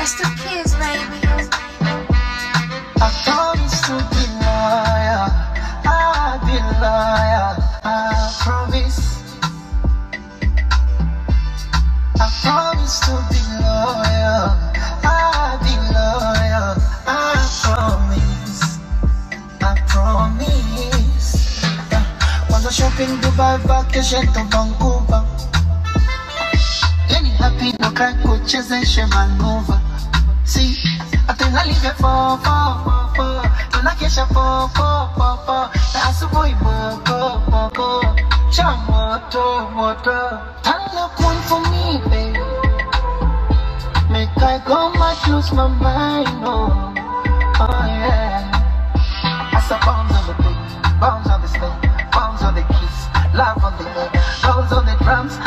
That's the kids, baby. I promise to be loyal. I'll be loyal. I promise. I promise to be loyal. I'll be loyal. I promise. I promise. Wanna shopping Dubai, vacation to Vancouver. Any happy no crack, coaches and shame and over atena live for for for for. Tunakesha for for for for. Na asubuhi moko moko. Cha moto moto. Turn up one for me, baby. Make I go mad, lose my mind, oh, oh yeah. I saw bombs on the beat, bombs on the snake, bombs on the keys, love on the air, bombs on the drums,